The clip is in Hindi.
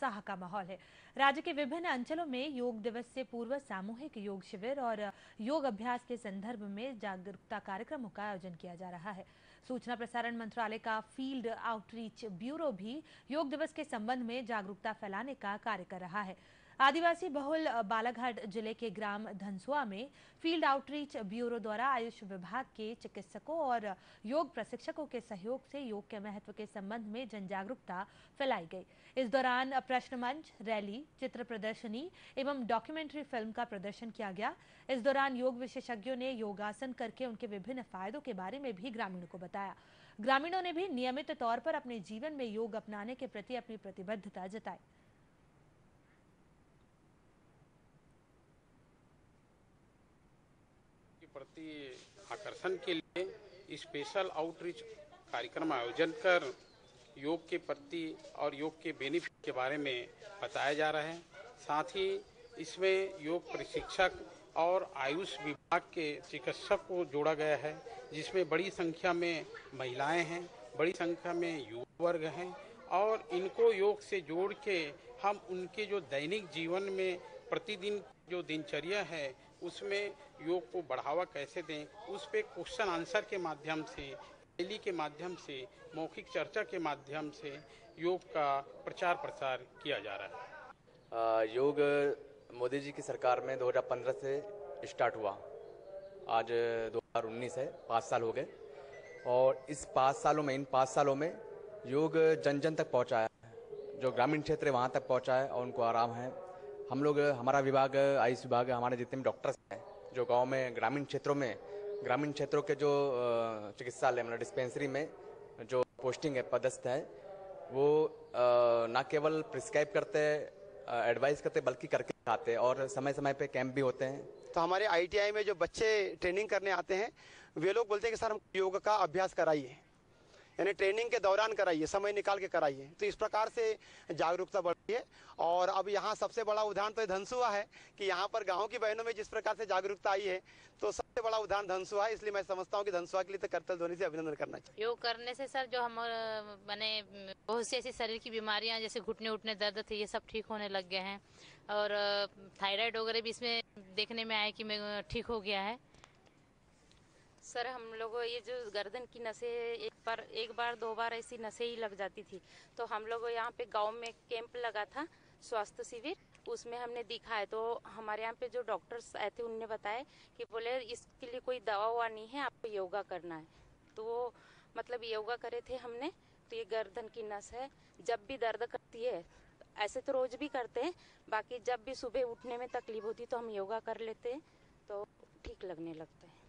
उत्साह का माहौल है। राज्य के विभिन्न अंचलों में योग दिवस से पूर्व सामूहिक योग शिविर और योग अभ्यास के संदर्भ में जागरूकता कार्यक्रमों का आयोजन किया जा रहा है। सूचना प्रसारण मंत्रालय का फ़ील्ड आउटरीच ब्यूरो भी योग दिवस के संबंध में जागरूकता फैलाने का कार्य कर रहा है। आदिवासी बहुल बालाघाट ज़िले के ग्राम धनसुआ में फ़ील्ड आउटरीच ब्यूरो द्वारा आयुष विभाग के चिकित्सकों और योग प्रशिक्षकों के सहयोग से योग के महत्व के संबंध में जन जागरूकता फैलाई गई। इस दौरान प्रश्न मंच रैली, चित्र प्रदर्शनी एवं डॉक्यूमेंट्री फ़िल्म का प्रदर्शन किया गया। इस दौरान योग विशेषज्ञों ने योगासन करके उनके विभिन्न फायदों के बारे में भी ग्रामीणों को बताया। ग्रामीणों ने भी नियमित तौर पर अपने जीवन में योग अपनाने के प्रति अपनी प्रतिबद्धता जताई। प्रति आकर्षण के लिए स्पेशल आउटरीच कार्यक्रम आयोजन कर योग के प्रति और योग के बेनिफिट के बारे में बताया जा रहा है। साथ ही इसमें योग प्रशिक्षक और आयुष विभाग के चिकित्सक को जोड़ा गया है, जिसमें बड़ी संख्या में महिलाएँ हैं, बड़ी संख्या में युवा वर्ग हैं और इनको योग से जोड़ के हम उनके जो दैनिक जीवन में प्रतिदिन जो दिनचर्या है उसमें योग को बढ़ावा कैसे दें, उस पर क्वेश्चन आंसर के माध्यम से रैली के माध्यम से, मौखिक चर्चा के माध्यम से योग का प्रचार प्रसार किया जा रहा है। योग मोदी जी की सरकार में 2015 से स्टार्ट हुआ। आज 2019 है, पाँच साल हो गए। और इस पाँच सालों में, इन पाँच सालों में योग जन जन तक पहुँचा है। जो ग्रामीण क्षेत्र है, वहाँ तक पहुँचा है और उनको आराम है। हम लोग, हमारा विभाग, आयुष विभाग, हमारे जितने भी डॉक्टर्स हैं, जो गाँव में, ग्रामीण क्षेत्रों में, ग्रामीण क्षेत्रों के जो चिकित्सालय मतलब डिस्पेंसरी में जो पोस्टिंग है, पदस्थ है, वो ना केवल प्रिस्क्राइब करते हैं एडवाइस करते, बल्कि करके आते और समय समय पे कैंप भी होते हैं। तो हमारे आईटीआई में जो बच्चे ट्रेनिंग करने आते हैं, वे लोग बोलते हैं कि, सर, हम योग का अभ्यास कराइए। यानी ट्रेनिंग के दौरान कराइए, समय निकाल के कराइए। तो इस प्रकार से जागरूकता बढ़ी है। और अब यहाँ सबसे बड़ा उदाहरण तो धनसुआ है कि यहाँ पर गाँव की बहनों में जिस प्रकार से जागरूकता आई है तो सबसे बड़ा उदाहरण धनसुआ है। इसलिए मैं समझता हूँ कि धनसुआ के लिए तो कर्तव्य ध्वनि से अभिनंदन करना चाहिए। योग करने से सर, जो हम मैंने बहुत सी ऐसी शरीर की बीमारियाँ, जैसे घुटने उठने, दर्द थे ये सब ठीक होने लग गए हैं। और थायराइड वगैरह भी इसमें देखने में आया कि मैं ठीक हो गया है। सर, हम लोगों ये जो गर्दन की नसें एक बार एक बार, दो बार ऐसी नसें ही लग जाती थी। तो हम लोग यहाँ पे गाँव में कैंप लगा था स्वास्थ्य शिविर, उसमें हमने दिखाया तो हमारे यहाँ पे जो डॉक्टर्स आए थे, उनने बताया कि बोले, इसके लिए कोई दवा ववा नहीं है, आपको योगा करना है। तो वो मतलब योगा करे थे हमने तो ये गर्दन की नस है। जब भी दर्द करती है, ऐसे तो रोज भी करते हैं, बाकी जब भी सुबह उठने में तकलीफ़ होती तो हम योगा कर लेते हैं तो ठीक लगने लगता है।